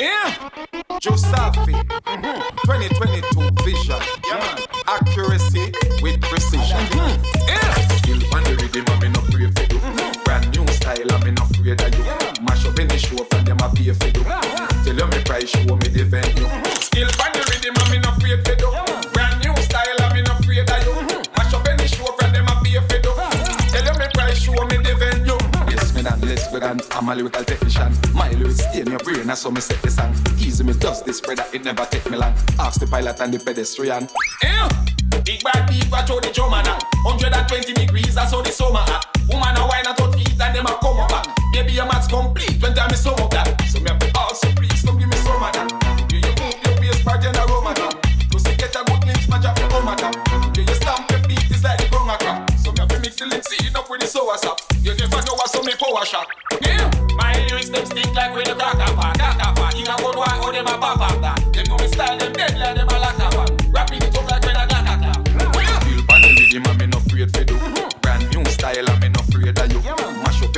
Yeah. Jusafi. Mm-hmm. 2022 vision. Yeah. Accuracy with precision. Yeah. Skill on the rhythm, I'm in afraid for you. Mm-hmm. Brand new style, I'm in afraid of you. Mash up any show from them, I pay for you. Tell you me price, show me the venue. Mm-hmm. Skill on Vegan. I'm a lyrical technician. My lyrics in your brain, that's how me set the song. Easy me does this, brother, it never take me long. Ask the pilot and the pedestrian. Yeah. Big bad watch out the drummer now. 120 degrees, that's how the summer at. Woman a wine a touch feet and them a come up back. Baby, your mat's complete when time is sum up that. So me have to also please come give me some of that. You you move your waist part and aroma that. Cause you get a good lynch, match up your home that. You you stamp your feet, it's like the ground a crack. So me have to mix the linseed up with the sour sap. You never know what's so me power shot.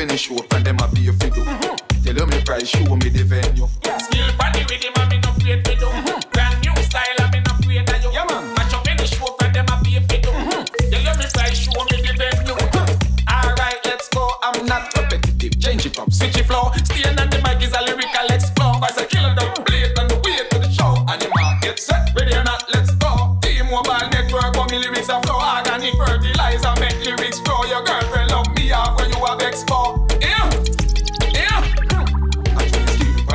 Mash up any show, and them a be a do. Tell you me price, show me the venue. Still pan the rhythm, I'm in afraid for do. Uh-huh. Brand new style, I'm in afraid of you. Mash up any show, and them a be a do. Uh-huh. Tell you me price, show me the venue. Uh-huh. Alright, let's go. I'm not repetitive. Change it up, switch it flow. Staying on the mic is a lyrical explore. Cause I kill the plate on the way to the show. Animal, get set, ready or not, let's go. T-Mobile network, but me lyrics are flow. Organic fertilizer, you. Yeah, yeah.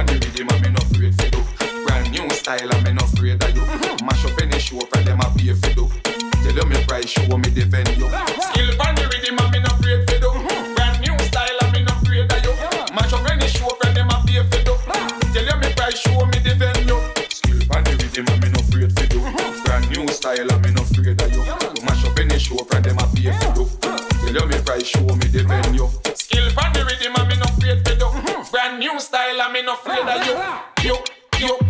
Rhythm, I'm in afraid for do. Brand new style, I'm in afraid of you. Mash up any show them, I pay for do. Tell you me price, show me the venue. Skill on the rhythm, I'm in afraid for do. Brand new style, I'm in afraid of you. Mash up any show them, I pay for do. Tell you me price, show me the venue. Skill on the rhythm, I'm in afraid for do. Brand new style, I'm in afraid of you. Mash up any show them, I pay for. Tell you me price, show me the venue. Skill on the rhythm, I'm in afraid for do. Mm-hmm. Brand new style, I'm in afraid ah, of you. you. You